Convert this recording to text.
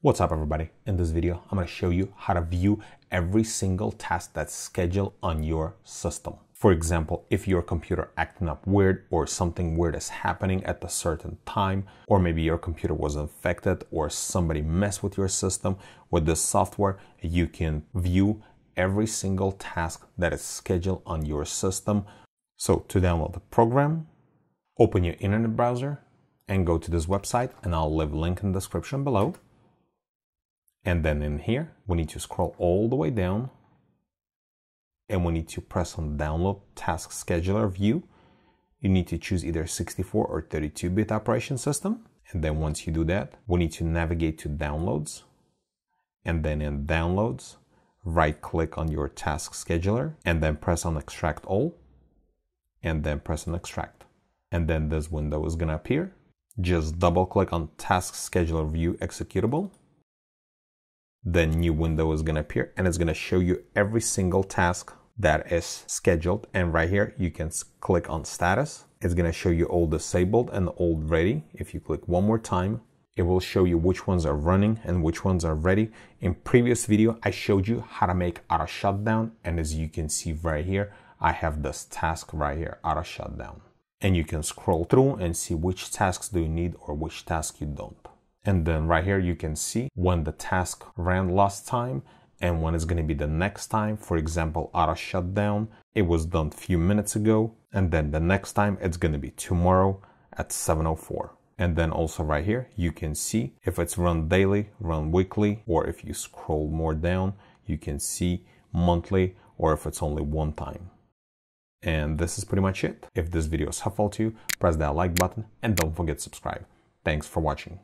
What's up everybody? In this video, I'm going to show you how to view every single task that's scheduled on your system. For example, if your computer acting up weird or something weird is happening at a certain time, or maybe your computer was infected or somebody messed with your system, with this software, you can view every single task that is scheduled on your system. So to download the program, open your internet browser and go to this website and I'll leave a link in the description below. And then in here, we need to scroll all the way down and we need to press on download task scheduler view. You need to choose either 64 or 32 bit operation system. And then once you do that, we need to navigate to downloads. And then in downloads, right click on your task scheduler and then press on extract all and then press on extract. And then this window is gonna appear. Just double click on task scheduler view executable the new window is going to appear and it's going to show you every single task that is scheduled. And right here, you can click on status. It's going to show you all disabled and all ready. If you click one more time, it will show you which ones are running and which ones are ready. In previous video, I showed you how to make auto shutdown. And as you can see right here, I have this task right here, auto shutdown. And you can scroll through and see which tasks do you need or which task you don't. And then right here, you can see when the task ran last time and when it's going to be the next time. For example, auto shutdown, it was done a few minutes ago. And then the next time it's going to be tomorrow at 7.04. And then also right here, you can see if it's run daily, run weekly, or if you scroll more down, you can see monthly, or if it's only one time. And this is pretty much it. If this video is helpful to you, press that like button and don't forget to subscribe. Thanks for watching.